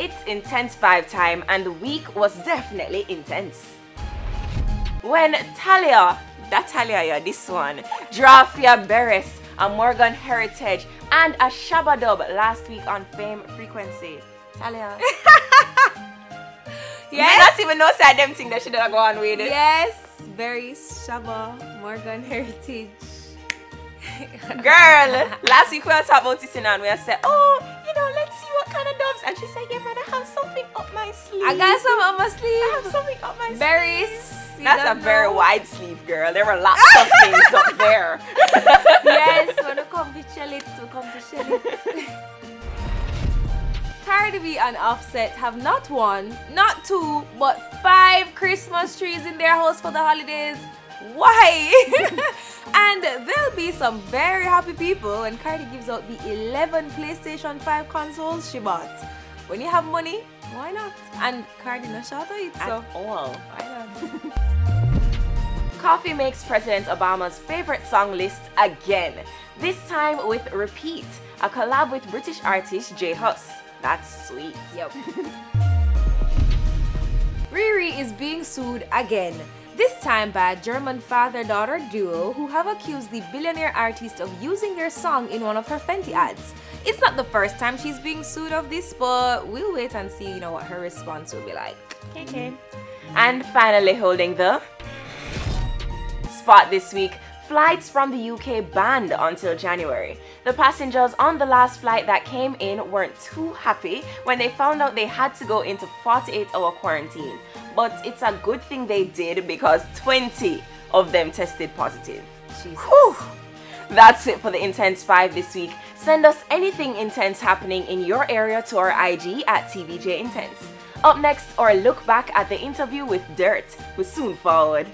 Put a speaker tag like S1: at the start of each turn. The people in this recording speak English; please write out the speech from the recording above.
S1: It's Intense 5 time and the week was definitely intense. When Talia, that Talia, yeah, this one, Drafia Beres, a Morgan Heritage, and a Shabadub last week on Fame Frequency. Talia. yes. Not even know side them thing that should have gone with it.
S2: Yes, very Shabba, Morgan Heritage.
S1: Girl, last week we were talking about this and we said, oh, kind of she said, yeah, but I have something up my sleeve.
S2: I got some up my sleeve. I
S1: have something up my sleeve.
S2: Berries.
S1: That's a know. very wide sleeve, girl. There were lots of things up there.
S2: yes, when you come to chill it, to come to chill it. Cardi B and Offset have not one, not two, but five Christmas trees in their house for the holidays. Why? and there'll be some very happy people when Cardi gives out the 11 PlayStation 5 consoles she bought. When you have money, why not? And Cardi it, so
S1: At all.
S2: Why not?
S1: Koffee makes President Obama's favorite song list again. This time with Repeat, a collab with British artist J Hus. That's sweet.
S2: Yep. Riri is being sued again this time by a German father-daughter duo who have accused the billionaire artist of using their song in one of her Fenty ads. It's not the first time she's being sued of this, but we'll wait and see, you know, what her response will be like.
S1: Okay. And finally holding the spot this week, flights from the UK banned until January. The passengers on the last flight that came in weren't too happy when they found out they had to go into 48 hour quarantine but it's a good thing they did because 20 of them tested positive. That's it for the Intense 5 this week. Send us anything intense happening in your area to our IG at TVJ Intense. Up next, our look back at the interview with Dirt, who's soon forward.